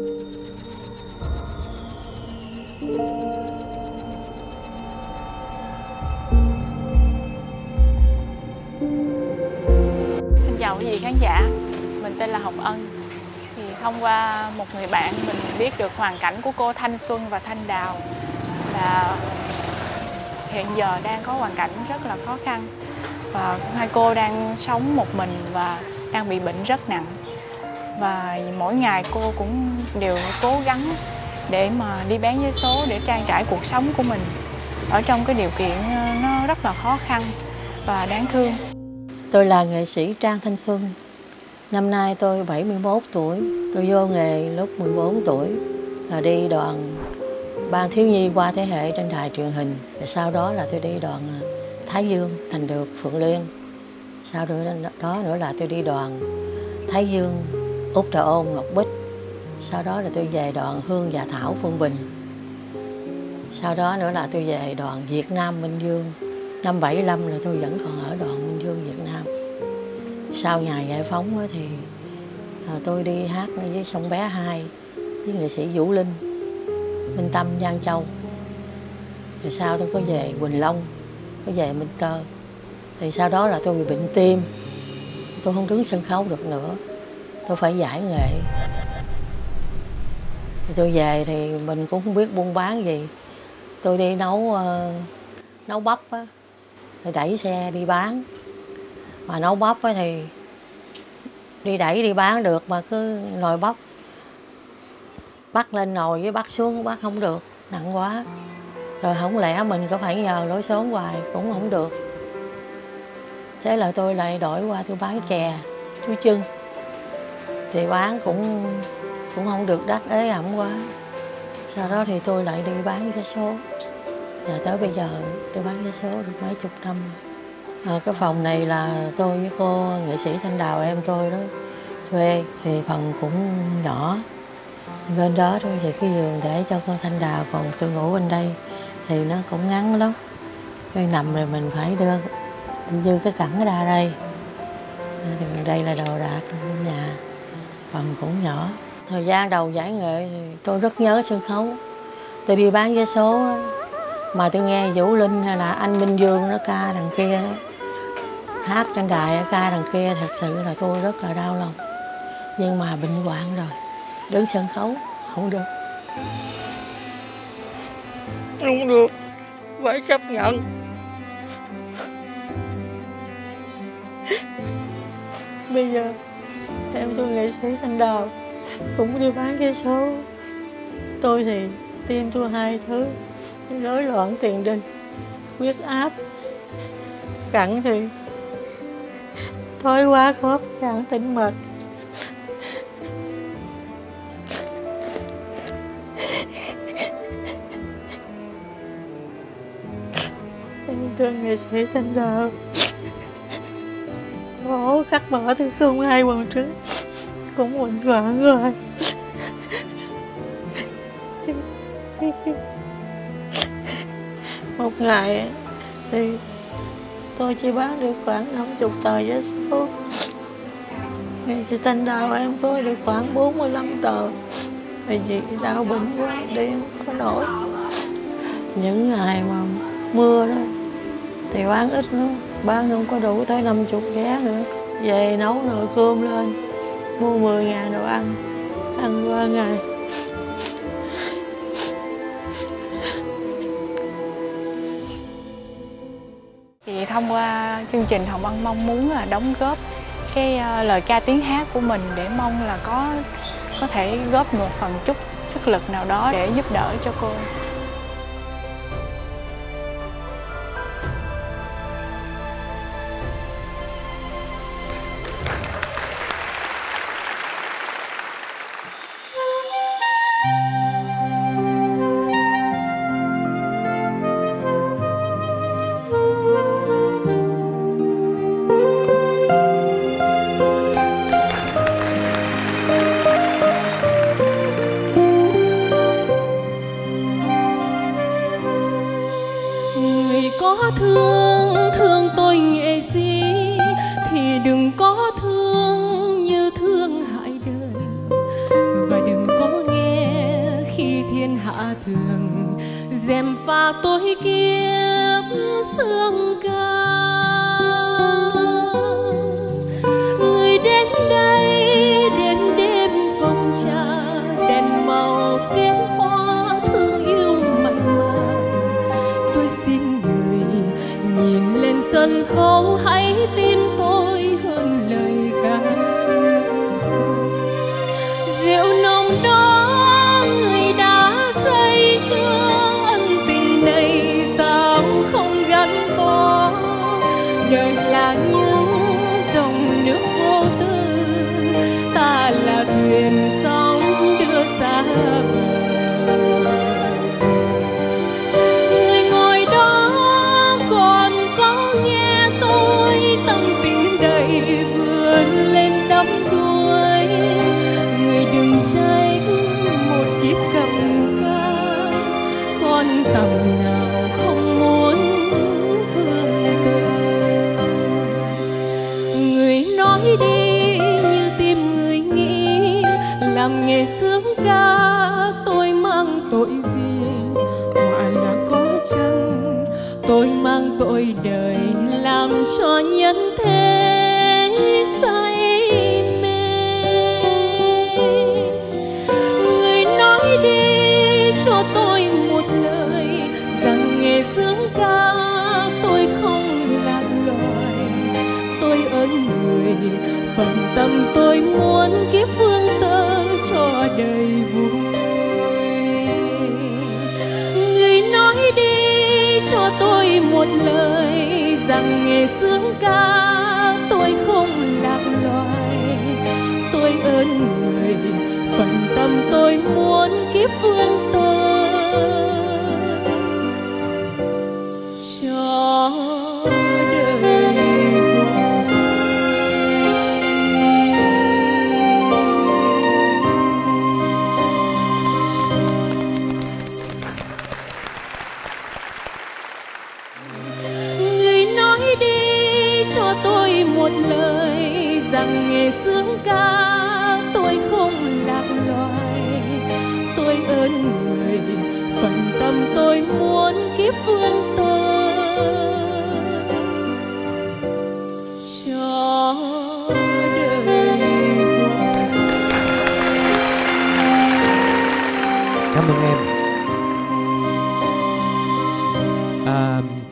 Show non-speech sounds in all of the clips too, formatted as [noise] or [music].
Xin chào quý vị khán giả, mình tên là Hồng Ân. Thì thông qua một người bạn mình biết được hoàn cảnh của cô Thanh Xuân và Thanh Đào là hiện giờ đang có hoàn cảnh rất là khó khăn. Và hai cô đang sống một mình và đang bị bệnh rất nặng và mỗi ngày cô cũng đều cố gắng để mà đi bán vé số để trang trải cuộc sống của mình ở trong cái điều kiện ờ, nó rất là khó khăn và đáng thương Tôi là nghệ sĩ Trang Thanh Xuân. Năm nay tôi 71 tuổi. Tôi vô nghề lúc 14 tuổi là đi đoàn ban thiếu nhi qua thế hệ trên đài truyền hình. Và sau đó là tôi đi đoàn ờ, Thái Dương, Thành Được, Phượng Liên. Sau đó, đó nữa là tôi đi đoàn Thái Dương, Úc Trà Ôn, Ngọc Bích. Sau đó là tôi về đoàn Hương và Thảo Phương Bình. Sau đó nữa là tôi về đoàn Việt Nam Minh Dương. Năm 75 là tôi vẫn còn ở đoàn Minh Dương Việt Nam. Sau ngày giải phóng thì à, tôi đi hát với sông Bé hai, với nghệ sĩ Vũ Linh, Minh Tâm, Giang Châu. Rồi sau tôi có về Quỳnh Long, có về Minh Tơ. Thì sau đó là tôi bị bệnh tim. Tôi không đứng sân khấu được nữa. Tôi phải giải nghệ. Tôi về thì mình cũng không biết buôn bán gì. Tôi đi nấu uh, nấu bắp á, thì đẩy xe đi bán mà nấu bắp á thì đi đẩy đi bán được mà cứ nồi bắp bắt lên nồi với bắt xuống bắt không được nặng quá rồi không lẽ mình có phải nhờ lối số hoài cũng không được thế là tôi lại đổi qua tôi bán chè chuối trưng thì bán cũng cũng không được đắt ế ẩm quá. Sau đó thì tôi lại đi bán vé số. Và tới bây giờ tôi bán vé số được mấy chục năm. Rồi. À, cái phòng này là tôi với cô nghệ sĩ Thanh Đào em tôi đó thuê thì phòng cũng nhỏ. Bên đó thôi thì cái giường để cho con Thanh Đào còn tôi ngủ bên đây thì nó cũng ngắn lắm. Cái nằm rồi mình phải đưa dư cái cẳng ra đây. Ờ, thì đây là đồ đạc nhà phần cũng nhỏ. Thời gian đầu giải nghệ thì tôi rất nhớ sân khấu. Tôi đi bán vé số đó, mà tôi nghe Vũ Linh hay là anh Minh Dương nó ca đằng kia, hát trên đài ca đằng kia, thật sự là tôi rất là đau lòng. Nhưng mà bệnh hoạn rồi, đứng sân khấu không được. Không được, phải chấp nhận. Bây giờ em tôi nghệ sĩ thanh đào. Cũng đi bán vé số. Tôi thì tim tôi hai thứ. Rối loạn tiền đình, huyết áp cẳng thì thôi quá khớp cẳng tỉnh mệt em thương nghệ sĩ thanh đào khổ cắt bỏ thì không hai bằng trứng cũng quỳnh vợ rồi. Một ngày thì tôi chỉ bán được khoảng 50 tờ vé số. Thì thanh đào em tôi được khoảng 45 tờ. Tại vì đau bệnh quá, đi không có nổi. Những ngày mà mưa đó, thì bán ít lắm bán không có đủ tới 50 vé nữa về nấu nồi cơm lên, mua 10 ngàn đồ ăn ăn qua ngày thì thông qua chương trình Hồng Ân mong muốn là đóng góp cái ờ, lời ca tiếng hát của mình để mong là có có thể góp một phần chút sức lực nào đó để giúp đỡ cho cô. Dèm pha tôi kiếp sương ca người đến đây, đến đêm phòng trà, đèn màu kết hoa thương yêu mặn mà. Tôi xin người nhìn lên sân khấu hãy tội đời làm cho nhân thế say mê. Người nói đi cho tôi một lời rằng nghề sướng ca tôi không lạc loài. Tôi ơn người, phần tâm tôi muốn kiếp vương tơ cho đời vui. Một lời rằng nghề sướng ca tôi không lạc loài. Tôi ơn người, phần tâm tôi muốn kiếp vương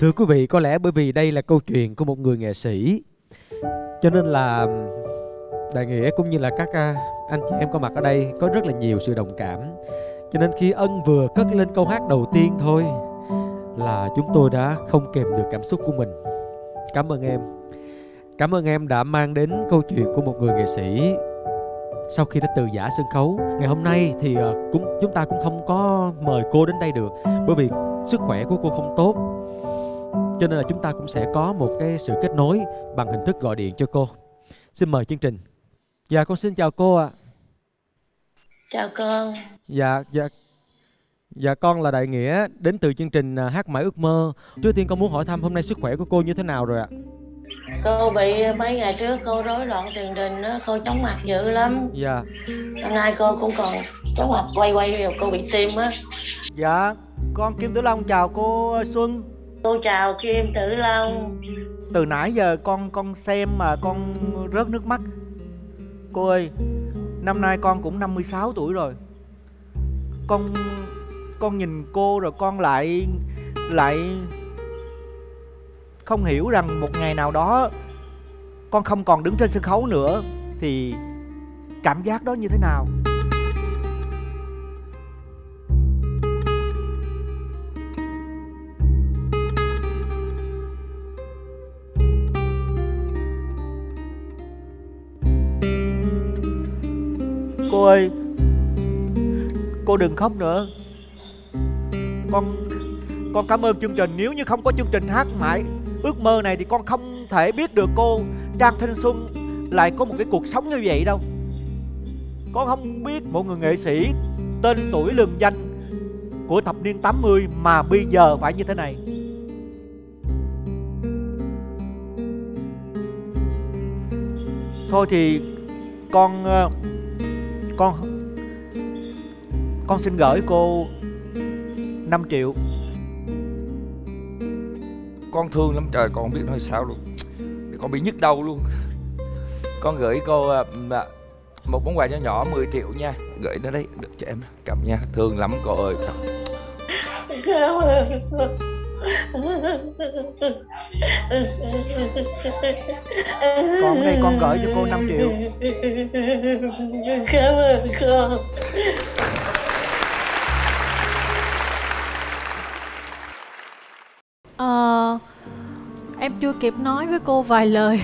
thưa quý vị, có lẽ bởi vì đây là câu chuyện của một người nghệ sĩ, cho nên là đại nghĩa cũng như là các à, anh chị em có mặt ở đây có rất là nhiều sự đồng cảm. Cho nên khi ân vừa cất lên câu hát đầu tiên thôi là chúng tôi đã không kèm được cảm xúc của mình. Cảm ơn em. Cảm ơn em đã mang đến câu chuyện của một người nghệ sĩ sau khi đã từ giả sân khấu ngày hôm nay thì à, cũng chúng ta cũng không có mời cô đến đây được bởi vì sức khỏe của cô không tốt cho nên là chúng ta cũng sẽ có một cái sự kết nối bằng hình thức gọi điện cho cô. Xin mời chương trình. Dạ con xin chào cô ạ. Chào con. Dạ dạ. Dạ con là đại nghĩa đến từ chương trình à, hát mãi ước mơ. Trước tiên con muốn hỏi thăm hôm nay sức khỏe của cô như thế nào rồi ạ? Cô bị mấy ngày trước cô rối loạn tiền đình á cô chóng mặt dữ lắm. Dạ. Hôm nay cô cũng còn chóng mặt quay quay rồi cô bị tim á. Dạ, con Kim Tử Long chào cô Xuân cô chào kim tử long Từ nãy giờ con con xem mà con rớt nước mắt. Cô ơi, năm nay con cũng 56 tuổi rồi. Con con nhìn cô rồi con lại lại không hiểu rằng một ngày nào đó con không còn đứng trên sân khấu nữa thì cảm giác đó như thế nào? Cô ơi. Cô đừng khóc nữa. Con Con cảm ơn chương trình. Nếu như không có chương trình hát mãi, Ước mơ này thì con không thể biết được cô Trang Thanh Xuân Lại có một cái cuộc sống như vậy đâu. Con không biết một người nghệ sĩ Tên tuổi lừng danh Của thập niên 80 Mà bây giờ phải như thế này. Thôi thì Con ờ, con Con xin gửi cô 5 triệu. Con thương lắm trời con không biết nói sao luôn. Con bị nhức đầu luôn. Con gửi cô à, à, một món quà nhỏ nhỏ 10 triệu nha. Gửi nó đấy được cho em. Cầm nha Thương lắm cô ơi. Cảm ơn Con đây con gửi cho cô [laughs] 5 triệu. Cảm ơn con. Ờ, em chưa kịp nói với cô vài lời.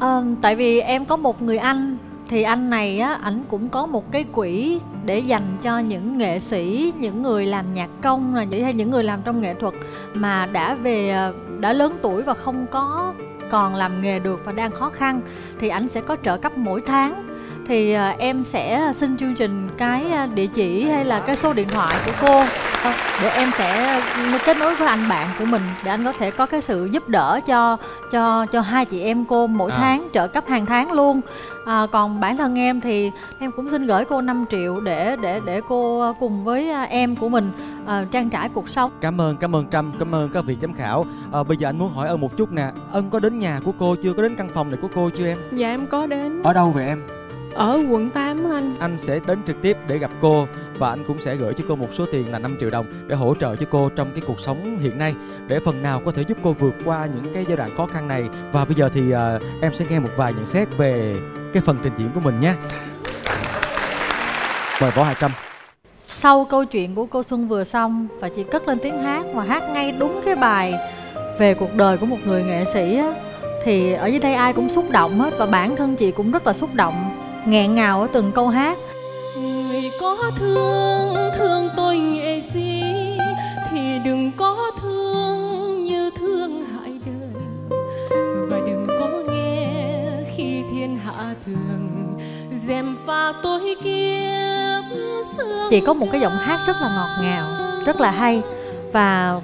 Ờ, tại vì em có một người anh thì anh này á ảnh cũng có một cái quỹ để dành cho những nghệ sĩ, những người làm nhạc công là hay những người làm trong nghệ thuật mà đã về, đã lớn tuổi và không có còn làm nghề được và đang khó khăn, thì ảnh sẽ có trợ cấp mỗi tháng. Thì à, em sẽ xin chương trình cái à, địa chỉ hay là cái số điện thoại của cô để em sẽ kết nối với anh bạn của mình để anh có thể có cái sự giúp đỡ cho cho cho hai chị em cô mỗi À. tháng trợ cấp hàng tháng luôn. À, còn bản thân em thì em cũng xin gửi cô 5 triệu để để để cô cùng với à, em của mình à, trang trải cuộc sống. Cảm ơn, cảm ơn Trâm, cảm ơn các vị giám khảo. À, Bây giờ anh muốn hỏi ân một chút nè. Ân có đến nhà của cô chưa, có đến căn phòng này của cô chưa em? Dạ em có đến. Ở đâu vậy em? Ở quận 8 á anh. Anh sẽ đến trực tiếp để gặp cô Và anh cũng sẽ gửi cho cô một số tiền là 5 triệu đồng Để hỗ trợ cho cô trong cái cuộc sống hiện nay Để phần nào có thể giúp cô vượt qua những cái giai đoạn khó khăn này. Và bây giờ thì à, em sẽ nghe một vài nhận xét về cái phần trình diễn của mình nhé. Mời Võ Hà Trâm. Sau câu chuyện của cô Xuân vừa xong và chị cất lên tiếng hát và hát ngay đúng cái bài về cuộc đời của một người nghệ sĩ á, thì ở dưới đây ai cũng xúc động hết và bản thân chị cũng rất là xúc động nghẹn ngào ở từng câu hát. Người có thương thương tôi nghệ sĩ thì đừng có thương như thương hại đời. Và đừng có nghe khi thiên hạ thường dèm pha tôi kiếp xưa chị có một cái giọng hát rất là ngọt ngào rất là hay. Và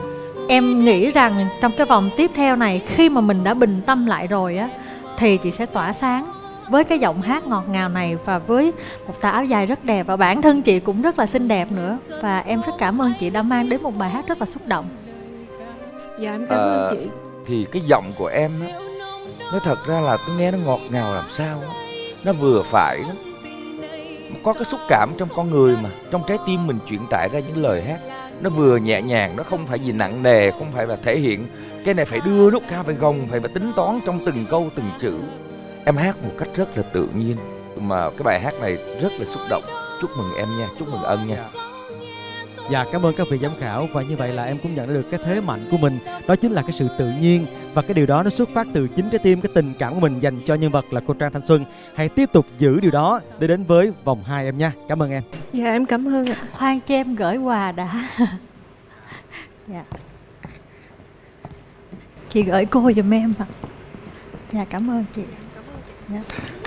em nghĩ rằng trong cái vòng tiếp theo này khi mà mình đã bình tâm lại rồi á thì chị sẽ tỏa sáng với cái giọng hát ngọt ngào này và với một tà áo dài rất đẹp và bản thân chị cũng rất là xinh đẹp nữa. Và em rất cảm ơn chị đã mang đến một bài hát rất là xúc động. Dạ em cảm Ờ, ơn chị. Thì cái giọng của em á Nó thật ra là tôi nghe nó ngọt ngào làm sao á. Nó vừa phải đó Có cái xúc cảm trong con người mà Trong trái tim mình chuyển tải ra những lời hát. Nó vừa nhẹ nhàng Nó không phải gì nặng nề Không phải là thể hiện. Cái này phải đưa nút cao phải gồng Phải phải tính toán trong từng câu từng chữ Em hát một cách rất là tự nhiên Mà cái bài hát này rất là xúc động. Chúc mừng em nha Chúc mừng ân nha. Dạ cảm ơn các vị giám khảo. Và như vậy là em cũng nhận được cái thế mạnh của mình. Đó chính là cái sự tự nhiên. Và cái điều đó nó xuất phát từ chính trái tim cái tình cảm của mình dành cho nhân vật là cô Trang Thanh Xuân. Hãy tiếp tục giữ điều đó để đến với vòng 2 em nha. Cảm ơn em. Dạ em cảm ơn ạ. Khoan cho em gửi quà đã. [laughs] Dạ. Chị gửi cô giùm em ạ. Dạ cảm ơn chị dạ.